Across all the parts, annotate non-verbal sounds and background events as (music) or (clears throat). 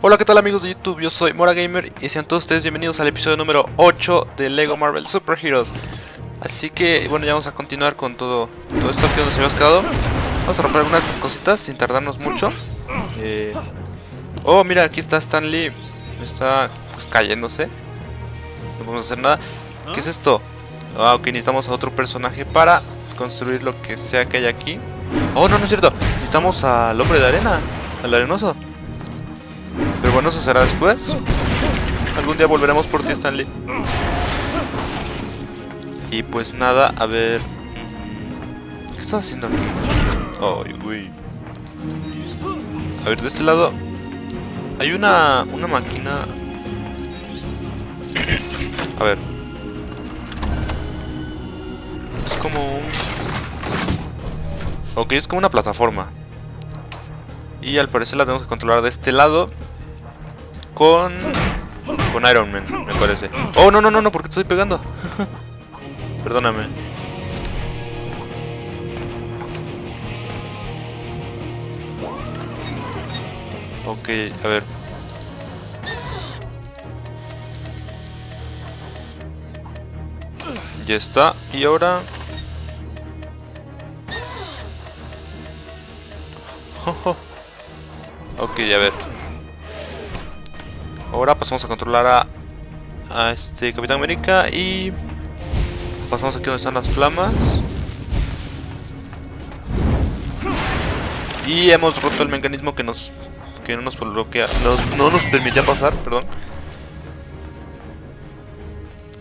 Hola, ¿qué tal amigos de YouTube? Yo soy Mora Gamer y sean todos ustedes bienvenidos al episodio número 8 de LEGO Marvel Super Heroes. Así que, bueno, ya vamos a continuar con todo, todo esto que nos habíamos quedado. Vamos a romper algunas de estas cositas sin tardarnos mucho. Eh, Oh, mira, aquí está Stan Lee. Está pues, cayéndose. No podemos hacer nada. ¿Qué es esto? Ah, ok, necesitamos a otro personaje para construir lo que sea que hay aquí. Oh, no, no es cierto. Necesitamos al hombre de arena. Al arenoso. Pero bueno, eso será después. Algún día volveremos por ti, Stanley. Y pues nada, a ver... ¿Qué estás haciendo aquí? Ay, güey. A ver, de este lado... Hay una... Una máquina... A ver. Es como un... Ok, es como una plataforma. Y al parecer la tenemos que controlar de este lado con con Iron Man, me parece. Oh, no, no, no, no, ¿por qué te estoy pegando? (laughs) Perdóname. Ok, a ver. Ya está. Y ahora... (laughs) ok, a ver. Ahora pasamos a controlar a, a este Capitán América y pasamos aquí donde están las flamas. Y hemos roto el mecanismo que nos que no nos bloquea, nos- no nos permitía pasar, perdón.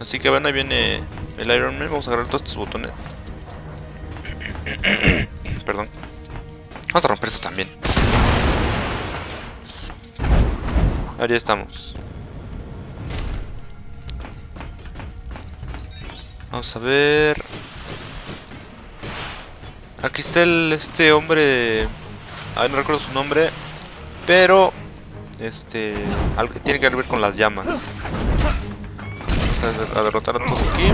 Así que bueno, ahí viene el Iron Man, vamos a agarrar todos estos botones. (coughs) perdón. Vamos a romper esto también. Ahí estamos. Vamos a ver. Aquí está el este hombre. Ay, no recuerdo su nombre. Pero este algo tiene que ver con las llamas. A, derrotar a todos aquí.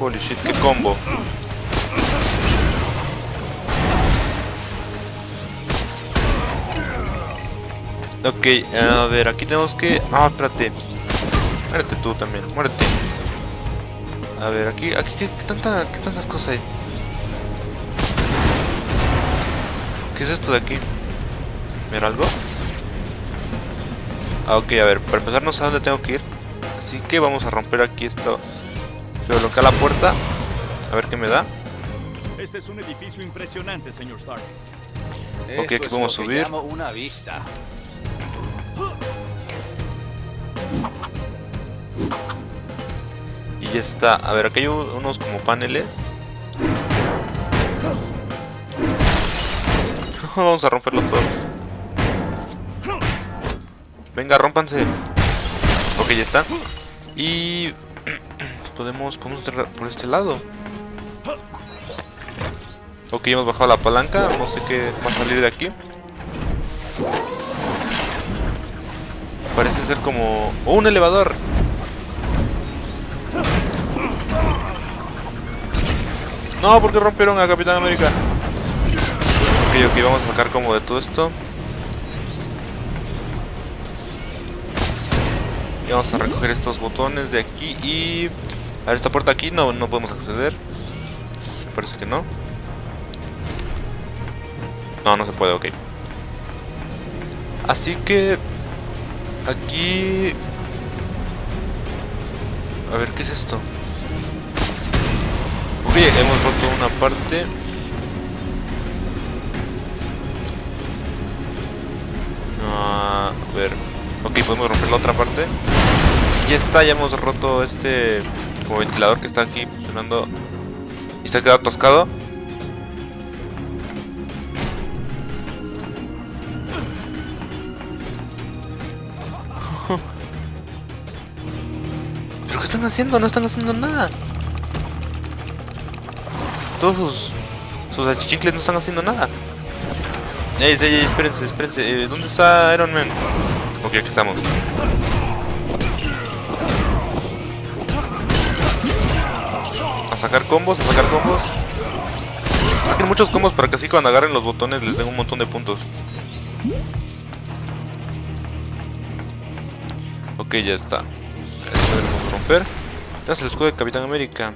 Holy shit, qué combo. Ok, a ver, aquí tenemos que... Ah, espérate. Muérete tú también, muérete. A ver, aquí, aquí, ¿qué, qué tanta, qué tantas cosas hay? ¿Qué es esto de aquí? ¿Mira algo? Ah, ok, a ver, para empezar no sé a dónde tengo que ir. Así que vamos a romper aquí esto. Se bloquea la puerta. A ver qué me da. Este es un edificio impresionante, señor Stark. Ok, aquí podemos lo que subir. llamo una vista. Y ya está. A ver, aquí hay unos como paneles. (laughs) Vamos a romperlos todos. Venga, rompanse. Ok, ya está. Y (clears throat) podemos, podemos por este lado. Ok, hemos bajado la palanca. No sé qué va a salir de aquí. Parece ser como... ¡Oh, un elevador! No, porque rompieron a Capitán América. Ok, ok, vamos a sacar como de todo esto. Vamos a recoger estos botones de aquí y... A ver, esta puerta aquí no, no podemos acceder. Me parece que no. No, no se puede, ok. Así que... Aquí... A ver, ¿qué es esto? Ok, hemos roto una parte. Ah, a ver. Ok, podemos romper la otra parte. Ya está, ya hemos roto este ventilador que está aquí funcionando y se ha quedado atascado. (laughs) ¿Pero qué están haciendo? No están haciendo nada. Todos sus, sus achichincles no están haciendo nada. Ey, ey, espérense, espérense. eh, ¿Dónde está Iron Man? Ok, aquí estamos. Sacar combos, a sacar combos. Saquen muchos combos para que así cuando agarren los botones les den un montón de puntos. Ok, ya está. Esto debemos romper. Tenemos el escudo de Capitán América.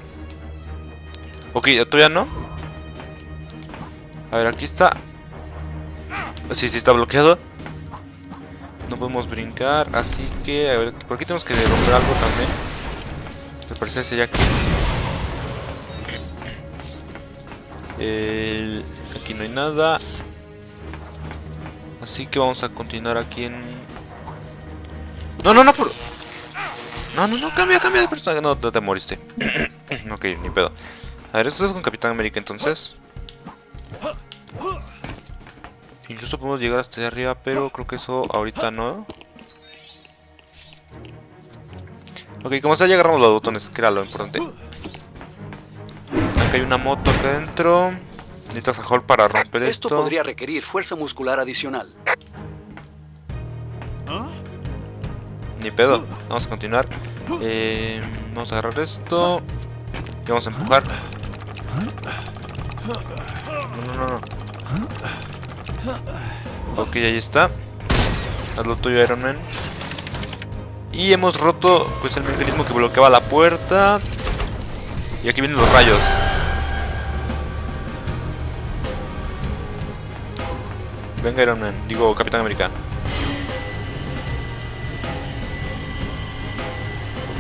Ok, todavía no. A ver, aquí está. Sí, sí está bloqueado. No podemos brincar, así que... A ver, por aquí tenemos que romper algo también. Me parece sería aquí. Aquí no hay nada. Así que vamos a continuar aquí en... No, no, no, por... No, no, no, cambia, cambia de personaje. No, te, te moriste. (coughs) ok, ni pedo. A ver, esto es con Capitán América entonces. Incluso podemos llegar hasta allá arriba, pero creo que eso ahorita no. Ok, como sea ya agarramos los botones, que era lo importante. Hay una moto acá adentro. Necesitas a Hulk para romper Esto esto. podría requerir fuerza muscular adicional. Ni pedo. Vamos a continuar. Eh, vamos a agarrar esto. Y vamos a empujar. No, no, no, no. Ok, ahí está. Haz lo tuyo, Iron Man. Y hemos roto pues el mecanismo que bloqueaba la puerta. Y aquí vienen los rayos. Venga Iron Man, digo Capitán América.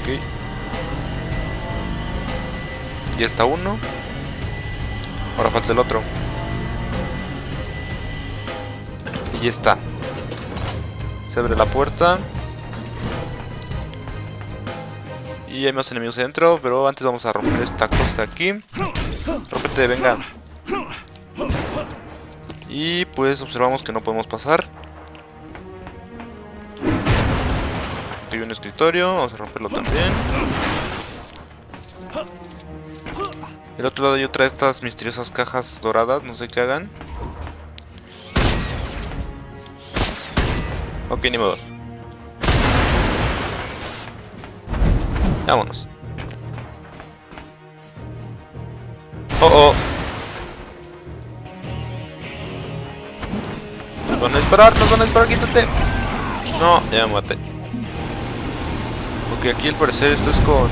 Ok. Ya está uno. Ahora falta el otro. Y ya está. Se abre la puerta. Y hay más enemigos adentro, pero antes vamos a romper esta cosa aquí. Rómpete, venga. Y pues observamos que no podemos pasar. Aquí hay un escritorio, vamos a romperlo también. El otro lado hay otra de estas misteriosas cajas doradas, no sé qué hagan. Ok, ni modo. Vámonos. Oh, oh. Van a disparar, nos van a quítate. No, ya maté. Ok, aquí al parecer esto es con...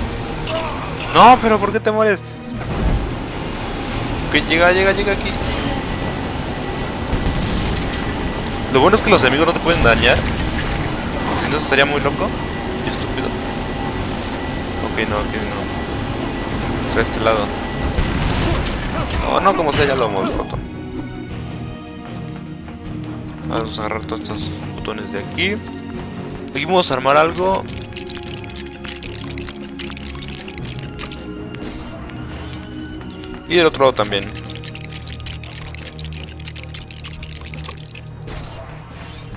No, pero ¿por qué te mueres? Ok, llega, llega, llega aquí. Lo bueno es que los enemigos no te pueden dañar. Si no, estaría muy loco y estúpido. Ok, no, aquí no. Está de este lado. No, no, como sea, ya lo hemos roto. Vamos a agarrar todos estos botones de aquí. Aquí vamos a armar algo. Y del otro lado también.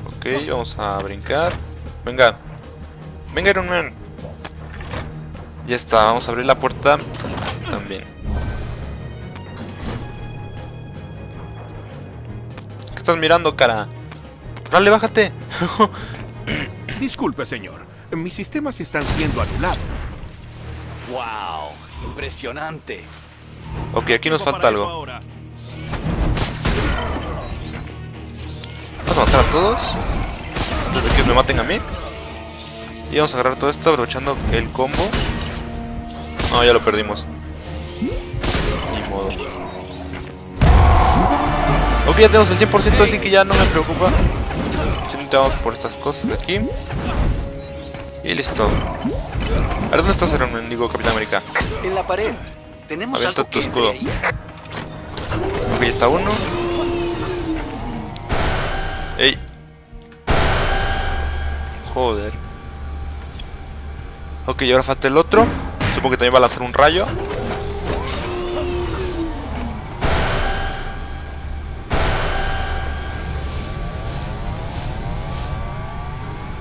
Ok, vamos a brincar. Venga. Venga, Iron Man. Ya está, vamos a abrir la puerta también. ¿Qué estás mirando, cara? Dale, bájate. (laughs) Disculpe, señor. Mis sistemas están siendo anulados. ¡Wow! Impresionante. ok, aquí nos falta algo. ahora. Vamos a matar a todos. Antes de que me maten a mí. Y vamos a agarrar todo esto aprovechando el combo. No, ya lo perdimos. Ni modo. Ya tenemos el 100%, así que ya no me preocupa. Vamos por estas cosas de aquí. Y listo. A ver, ¿dónde estás, Iron Man? Digo, Capitán América. En la pared. ¿Tenemos Avienta algo tu escudo. ahí? Ok, está uno. Ey. Joder. Ok, y ahora falta el otro. Supongo que también va a lanzar un rayo.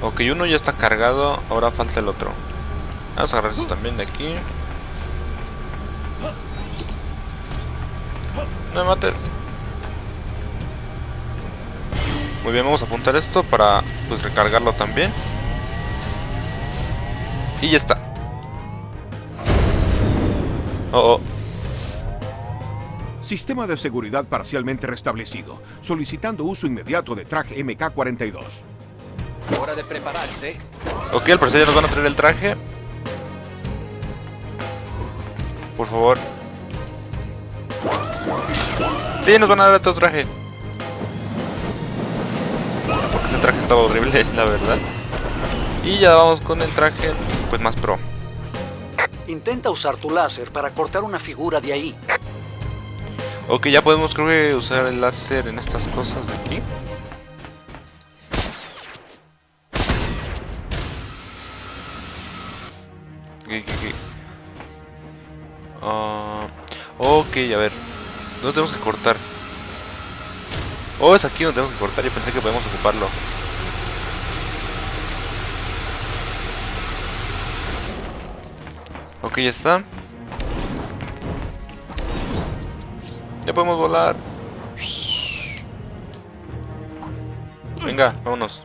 Ok, uno ya está cargado. Ahora falta el otro. Vamos a agarrar esto también de aquí. No me mates. Muy bien, vamos a apuntar esto para pues recargarlo también. Y ya está. Oh, oh. Sistema de seguridad parcialmente restablecido. Solicitando uso inmediato de traje MK-42. Hora de prepararse. Ok, al parecer ya nos van a traer el traje. Por favor. Sí, nos van a dar otro traje. Porque ese traje estaba horrible, (laughs) la verdad. Y ya vamos con el traje, pues más pro. Intenta usar tu láser para cortar una figura de ahí. Ok, ya podemos creo que usar el láser en estas cosas de aquí. Ok, a ver. ¿Dónde tenemos que cortar? Oh, es aquí donde tenemos que cortar. Yo pensé que podemos ocuparlo. Ok, ya está. Ya podemos volar. Venga, vámonos.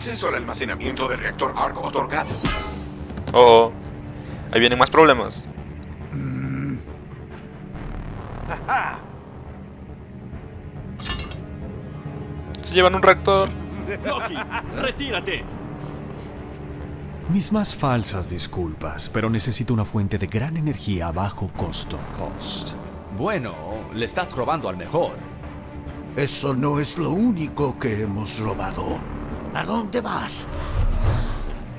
Acceso al almacenamiento del reactor ARC otorgado. Oh, oh. ahí vienen más problemas. (laughs) Se llevan un reactor. Loki, retírate. Mis más falsas disculpas, pero necesito una fuente de gran energía a bajo costo. Cost. Bueno, le estás robando al mejor. Eso no es lo único que hemos robado. ¿A dónde vas?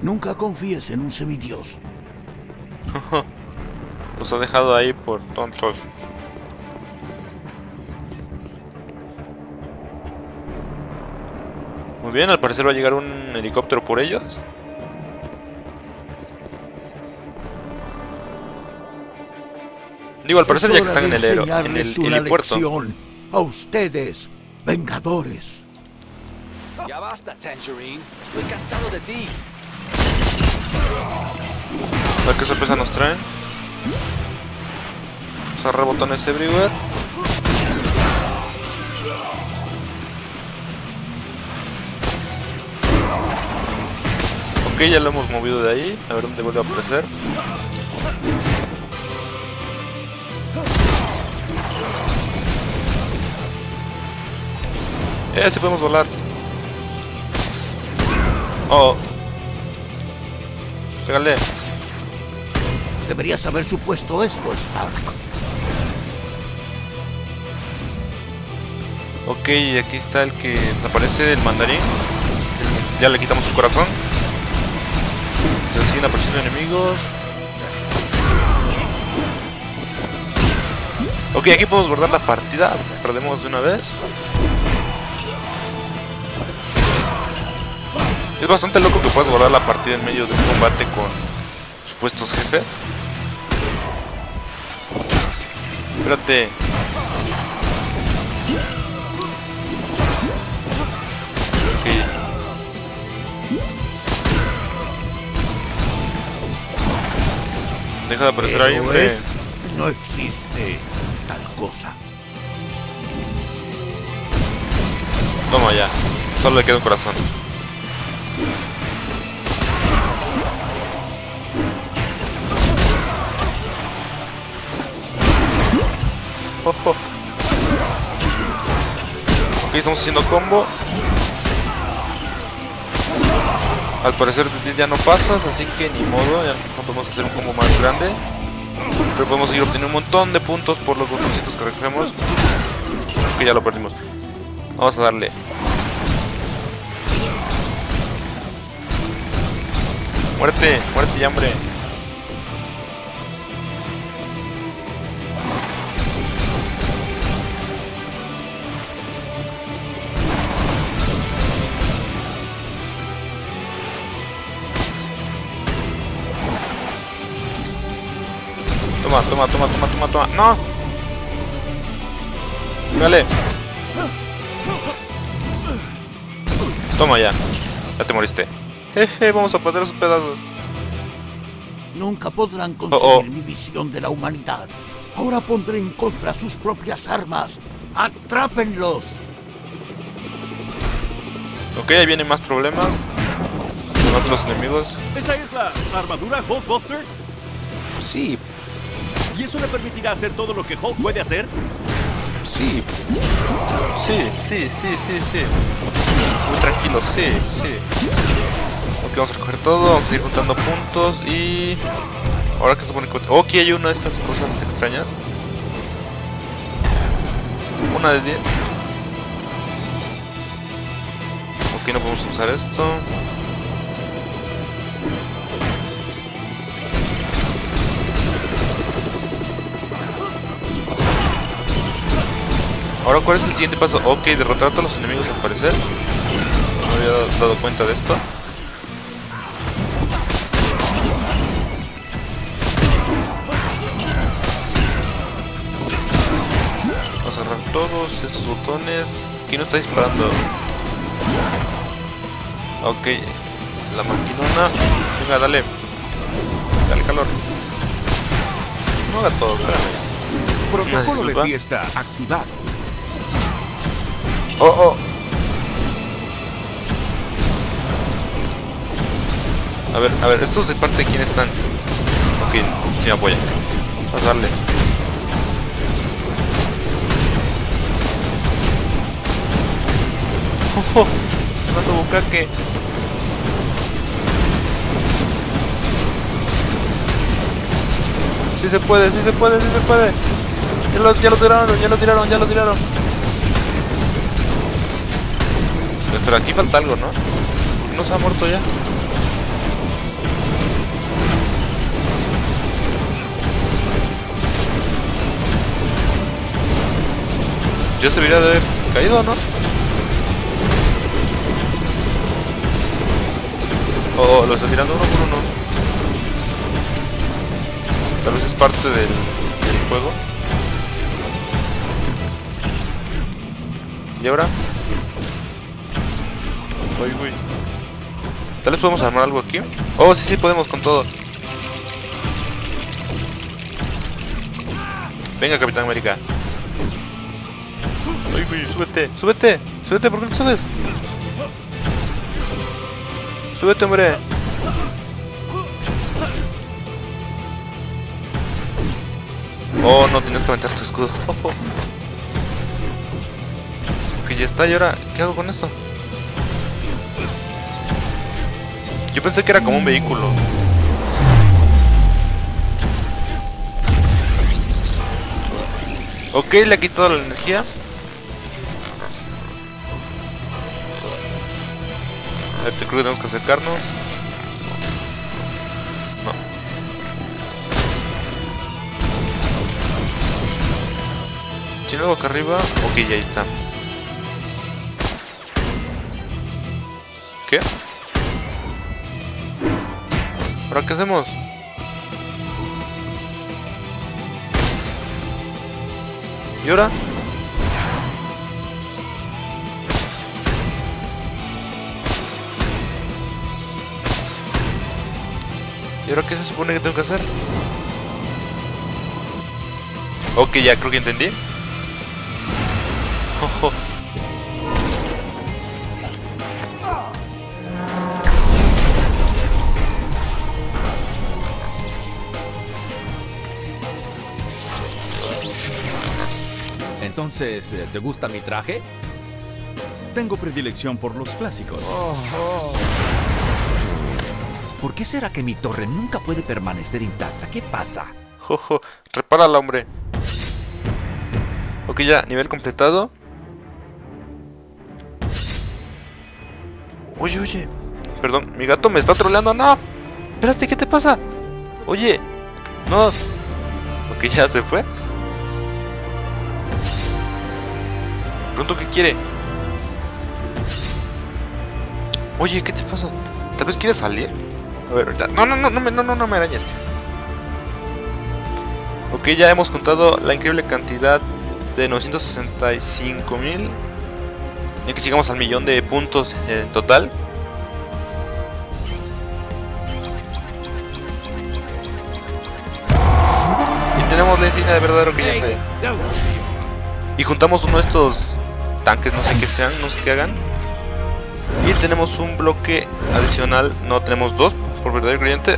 Nunca confíes en un semidios. (laughs) Los ha dejado ahí por tontos. Muy bien, al parecer va a llegar un helicóptero por ellos. Digo, al parecer ya que están en el, en el helipuerto. A ustedes, vengadores. Ya basta, Tangerine. Estoy cansado de ti. A qué sorpresa nos traen. Usar botones everywhere. Ok, ya lo hemos movido de ahí. A ver dónde vuelve a aparecer. Eh, sí podemos volar. Oh. Pégale. Deberías haber supuesto esto, Stark. Ok, y aquí está el que desaparece, el mandarín. Ya le quitamos su corazón. Ya siguen apareciendo enemigos. Ok, aquí podemos guardar la partida. Perdemos de una vez. Es bastante loco que puedas guardar la partida en medio de un combate con supuestos jefes. Espérate. Ok. Deja de aparecer ahí, hombre. es, no existe tal cosa. Toma ya. Solo le queda un corazón. Ok, estamos haciendo combo. Al parecer ya no pasas, así que ni modo, ya no podemos hacer un combo más grande. Pero podemos seguir obteniendo un montón de puntos por los botoncitos que recogemos. Que ya lo perdimos. Vamos a darle. Muerte, muerte ya, hombre. Toma, toma, toma, toma, toma, toma. ¡No! Dale. Toma ya. Ya te moriste. Jeje, vamos a perder esos pedazos. Nunca podrán conseguir Oh, oh. mi visión de la humanidad. Ahora pondré en contra sus propias armas. ¡Atrápenlos! Ok, ahí vienen más problemas. Son los enemigos. ¿Esa es la armadura Hulkbuster? Sí, ¿Y eso le permitirá hacer todo lo que Hulk puede hacer? sí. Sí, sí, sí, sí, sí. Muy tranquilo, sí, sí. Ok, vamos a recoger todo, vamos a ir juntando puntos y... Ahora que se supone que... Oh, hay una de estas cosas extrañas. Una de 10. Ok, no podemos usar esto. Ahora, ¿cuál es el siguiente paso? Ok, derrotar a todos los enemigos al parecer. No había dado cuenta de esto. Vamos a agarrar todos estos botones. ¿Quién no está disparando? Ok, la maquinona. Venga, dale. Dale calor. No haga todo, espérame. Protocolo de fiesta activado. Oh, oh. A ver, a ver, estos de parte de quién están. Ok, sí me apoyan. Vamos a darle. (laughs) Oh, oh, dando bucaque. Sí se puede, sí se puede, sí se puede. Ya lo, ya lo tiraron, ya lo tiraron, ya lo tiraron. Pero aquí falta algo, ¿no? ¿No se ha muerto ya? Ya se debería de haber caído, ¿no? Oh, lo está tirando uno por uno. Tal vez es parte del, del juego. ¿Y ahora? Uy. Tal vez podemos armar algo aquí. Oh, sí, sí, podemos con todo. Venga, Capitán América. Uy, uy, súbete, súbete, súbete, ¿por qué no subes? Súbete, hombre. Oh, no, tienes que aventar tu escudo. (laughs) Ok, ya está, y ahora, ¿qué hago con esto? Yo pensé que era como un vehículo. Ok, le quito toda la energía. A creo que tenemos que acercarnos. No. ¿Tiene algo acá arriba? Ok, ahí está. ¿Ahora qué hacemos? ¿Y ahora? ¿Y ahora qué se supone que tengo que hacer? Ok, ya creo que entendí. Entonces, eh, ¿te gusta mi traje? Tengo predilección por los clásicos. ¿Por qué será que mi torre nunca puede permanecer intacta? ¿Qué pasa? Jojo, repárala, hombre. Ok, ya, nivel completado. Oye, oye. Perdón, mi gato me está troleando. No. Espérate, ¿qué te pasa? Oye. No. Ok, ya se fue. Pronto, ¿qué quiere? Oye, ¿qué te pasa? ¿Tal vez quieres salir? A ver, ahorita. No, no, no, no, me- no, no, no me arañes. Ok, ya hemos contado la increíble cantidad de 965 mil. Ya que llegamos al millón de puntos en total. Y tenemos la insignia de verdadero creyente. Y juntamos uno de estos tanques, no sé qué sean, no sé qué hagan. Y tenemos un bloque adicional, no tenemos dos por verdadero creyente.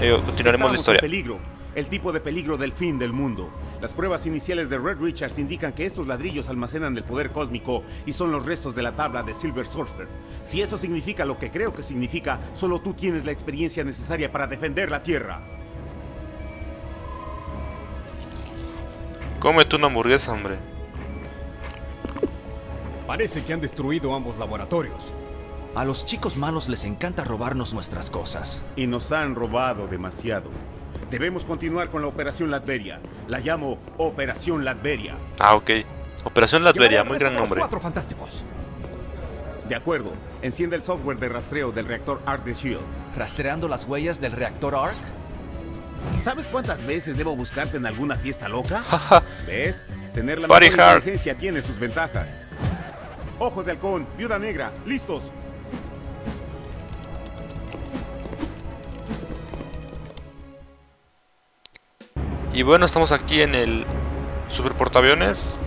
Eh, continuaremos la Estamos historia. en peligro. El tipo de peligro del fin del mundo. Las pruebas iniciales de Red Richards indican que estos ladrillos almacenan el poder cósmico y son los restos de la tabla de Silver Surfer. Si eso significa lo que creo que significa, solo tú tienes la experiencia necesaria para defender la Tierra. Cómete una hamburguesa, hombre. Parece que han destruido ambos laboratorios. A los chicos malos les encanta robarnos nuestras cosas. Y nos han robado demasiado. Debemos continuar con la Operación Latveria. La llamo Operación Latveria. Ah, ok. Operación Latveria, muy gran nombre. Cuatro fantásticos. De acuerdo. Enciende el software de rastreo del reactor Arc de Shield. ¿Rastreando las huellas del reactor ARC? ¿Sabes cuántas veces debo buscarte en alguna fiesta loca? (laughs) Jaja. ¿Ves? Tener la mejor inteligencia tiene sus ventajas. Ojo de halcón, viuda negra, listos. Y bueno, estamos aquí en el super portaaviones.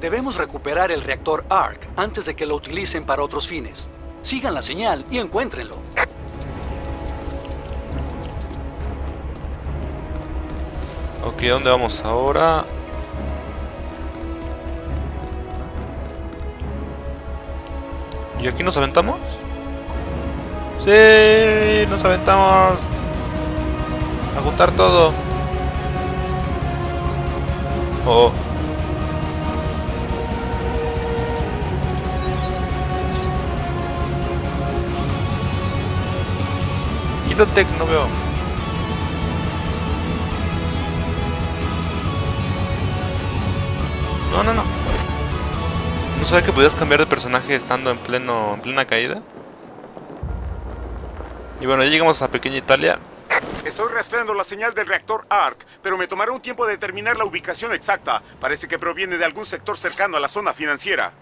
Debemos recuperar el reactor ARC antes de que lo utilicen para otros fines. Sigan la señal y encuéntrenlo. Ok, ¿dónde vamos ahora? ¿Y aquí nos aventamos? ¡Sí! ¡Nos aventamos! A juntar todo. Oh. Quítate, no veo. No, no, no. ¿No sabía que podías cambiar de personaje estando en pleno en plena caída? Y bueno, ya llegamos a Pequeña Italia. Estoy rastreando la señal del reactor ARC, pero me tomará un tiempo determinar la ubicación exacta. Parece que proviene de algún sector cercano a la zona financiera.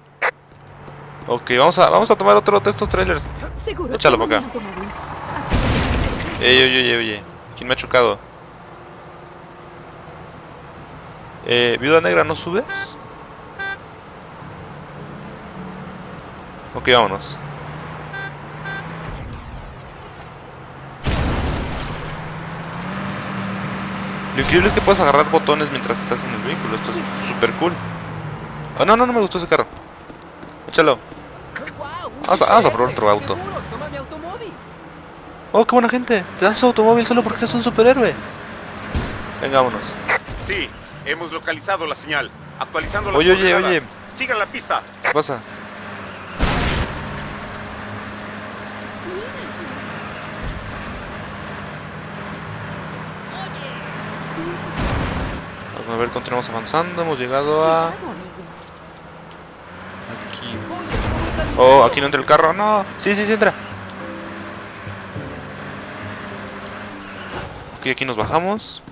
Ok, vamos a, vamos a tomar otro de estos trailers. Seguro. Échalo para acá. Ey, oye, oye, oye. ¿Quién me ha chocado? Eh, Viuda Negra, ¿no subes? Ok, vámonos. Lo increíble es que puedes agarrar botones mientras estás en el vehículo. Esto es súper cool. Oh, no, no, no me gustó ese carro. Échalo. Vamos a, vamos a probar otro auto. Oh, qué buena gente. Te dan su automóvil solo porque eres un superhéroe. Venga, vámonos. Sí, hemos localizado la señal. Actualizando las Oye, oye, oye. Sigan la pista. ¿Qué pasa? Vamos a ver, continuamos avanzando. Hemos llegado a... Aquí. Oh, aquí no entra el carro. No. Sí, sí, sí entra. Ok, aquí nos bajamos.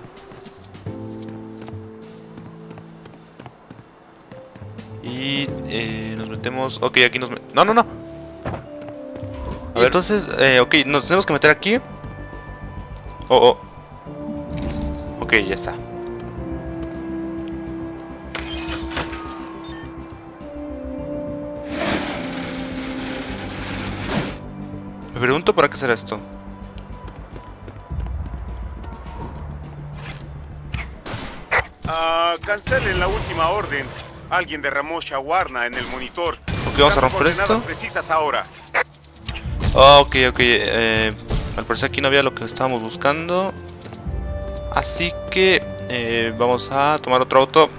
Y eh, nos metemos... Ok, aquí nos... No, no, no. A ver, entonces... Eh, ok, nos tenemos que meter aquí. Oh, oh. Ok, ya está. Me pregunto para qué será esto. Ah, cancelen la última orden. Alguien derramó shawarma en el monitor. Ok, vamos a romper esto. precisas ahora. Ah, ok, ok. Eh, al parecer aquí no había lo que estábamos buscando. Así que eh, vamos a tomar otro auto.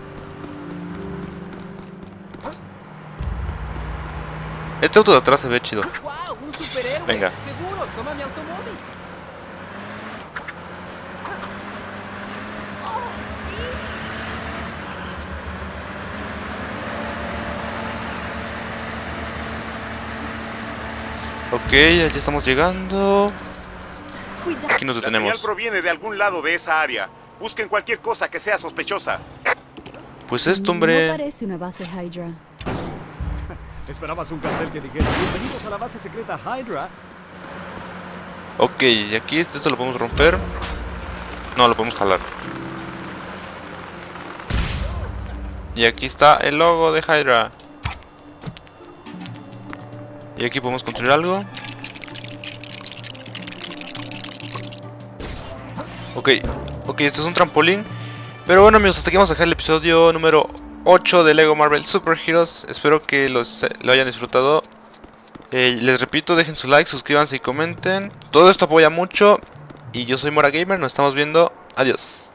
Este auto de atrás se ve chido. Venga. Seguro, toma mi automóvil. Ok, ya estamos llegando. Aquí nos La detenemos. señal proviene de algún lado de esa área. Busquen cualquier cosa que sea sospechosa. Pues esto, No hombre. parece una base Hydra. (laughs) Esperabas un cartel que dijera Bienvenidos a la base secreta Hydra. Ok, y aquí este, esto lo podemos romper. No, lo podemos jalar. Y aquí está el logo de Hydra. Y aquí podemos construir algo. Ok, ok, este es un trampolín. Pero bueno amigos, hasta aquí vamos a dejar el episodio número 8 de Lego Marvel Super Heroes. Espero que los, lo hayan disfrutado. Eh, les repito, dejen su like, suscríbanse y comenten. Todo esto apoya mucho. Y yo soy Mora Gamer, nos estamos viendo. Adiós.